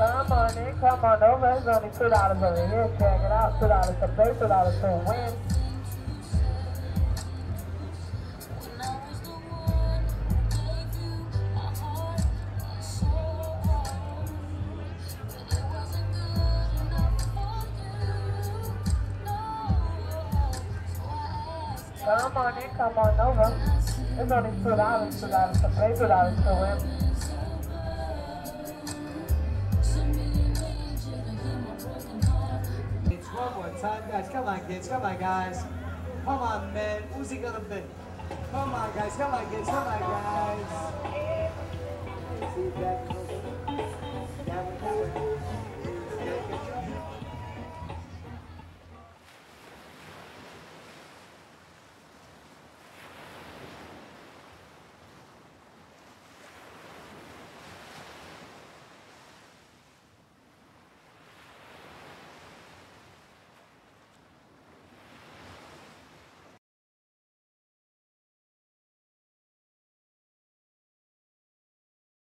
on in, come on over. It's only two dollars over here. Check it out. Two dollars to play, two dollars to win. Come on in, come on over. It's only two dollars, two dollars to play, two dollars to win. More time, guys. Come on, kids. Come on, guys. Come on, man. Who's he gonna be? Come on, guys. Come on, kids. Come on, guys.